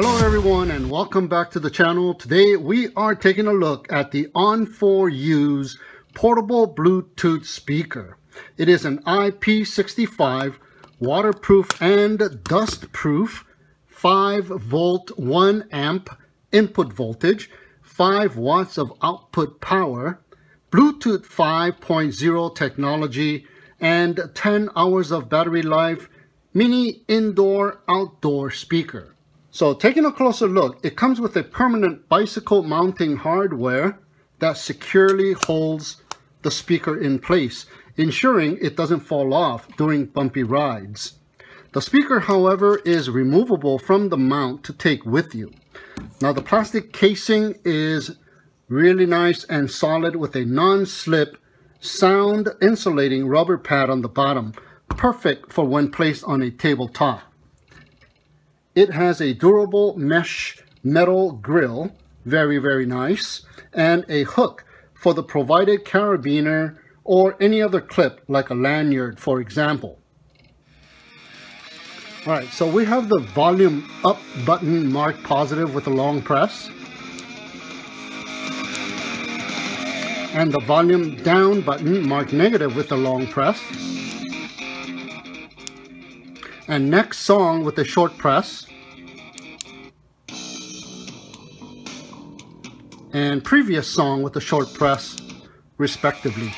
Hello everyone and welcome back to the channel. Today we are taking a look at the Onforu's portable Bluetooth speaker. It is an IP65 waterproof and dust proof 5 volt 1 amp input voltage 5 watts of output power Bluetooth 5.0 technology and 10 hours of battery life mini indoor outdoor speaker. So taking a closer look, it comes with a permanent bicycle mounting hardware that securely holds the speaker in place, ensuring it doesn't fall off during bumpy rides. The speaker, however, is removable from the mount to take with you. Now the plastic casing is really nice and solid with a non-slip sound insulating rubber pad on the bottom, perfect for when placed on a tabletop. It has a durable mesh metal grill, very, very nice, and a hook for the provided carabiner or any other clip like a lanyard, for example. All right, so we have the volume up button marked positive with a long press. And the volume down button marked negative with a long press. And next song with a short press. and previous song with a short press, respectively.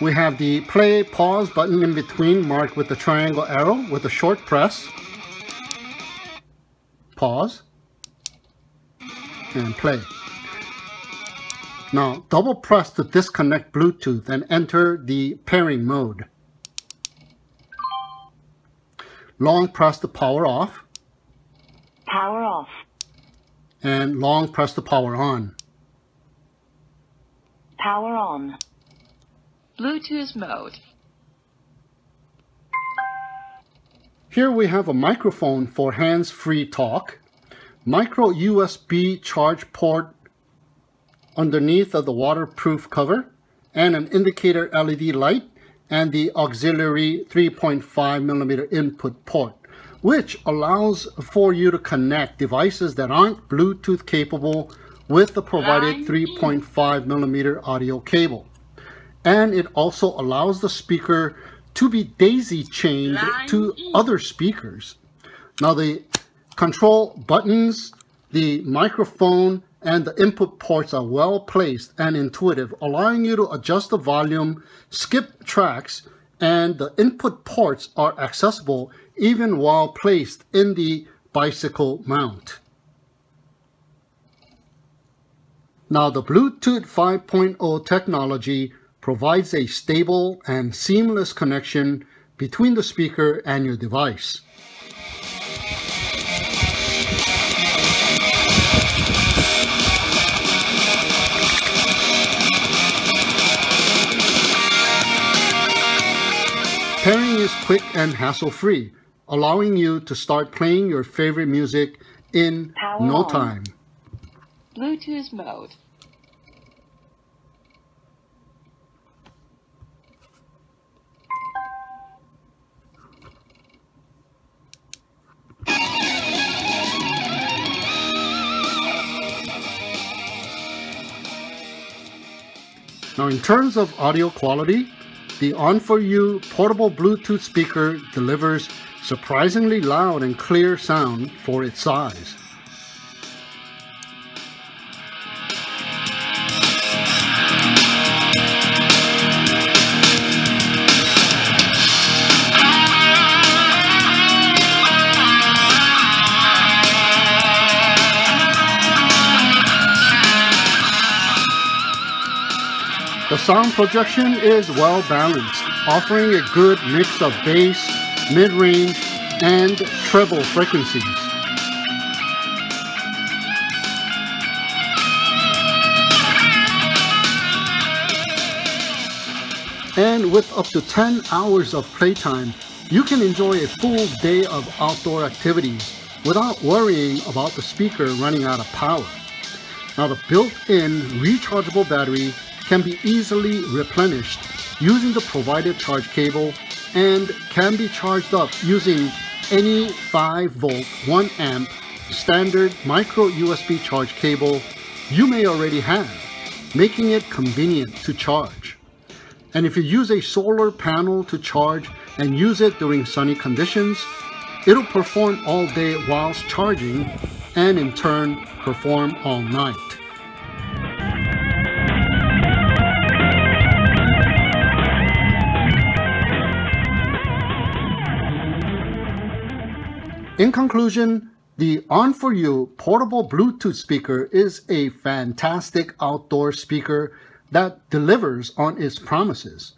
We have the play pause button in between marked with the triangle arrow with a short press. Pause. And play. Now double press to disconnect Bluetooth and enter the pairing mode. Long press to power off. Power off. And long press the power on. Power on. Bluetooth mode. Here we have a microphone for hands-free talk, micro USB charge port underneath of the waterproof cover, and an indicator LED light, and the auxiliary 3.5 millimeter input port which allows for you to connect devices that aren't Bluetooth capable with the provided ah, 3.5 millimeter audio cable. And it also allows the speaker to be daisy chained ah, to other speakers. Now the control buttons, the microphone, and the input ports are well placed and intuitive, allowing you to adjust the volume, skip tracks, and the input ports are accessible even while placed in the bicycle mount. Now the Bluetooth 5.0 technology provides a stable and seamless connection between the speaker and your device. Pairing is quick and hassle-free, allowing you to start playing your favorite music in Power no on. time. Bluetooth mode. Now in terms of audio quality, the Onforu portable Bluetooth speaker delivers surprisingly loud and clear sound for its size. The sound projection is well balanced, offering a good mix of bass, mid-range, and treble frequencies. And with up to 10 hours of playtime, you can enjoy a full day of outdoor activities without worrying about the speaker running out of power. Now the built-in rechargeable battery can be easily replenished using the provided charge cable and can be charged up using any 5 volt 1 amp standard micro USB charge cable you may already have, making it convenient to charge. And if you use a solar panel to charge and use it during sunny conditions, it'll perform all day whilst charging and in turn perform all night. In conclusion, the Onforu portable Bluetooth speaker is a fantastic outdoor speaker that delivers on its promises.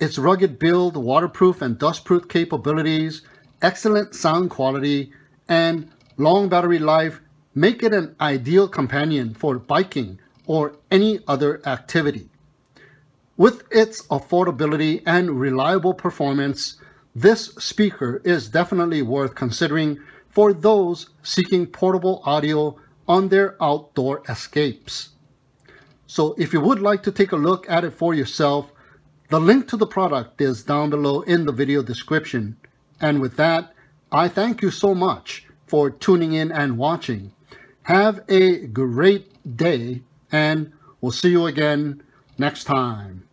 Its rugged build, waterproof and dustproof capabilities, excellent sound quality, and long battery life make it an ideal companion for biking or any other activity. With its affordability and reliable performance, this speaker is definitely worth considering for those seeking portable audio on their outdoor escapes. So if you would like to take a look at it for yourself, the link to the product is down below in the video description. And with that, I thank you so much for tuning in and watching. Have a great day and we'll see you again next time.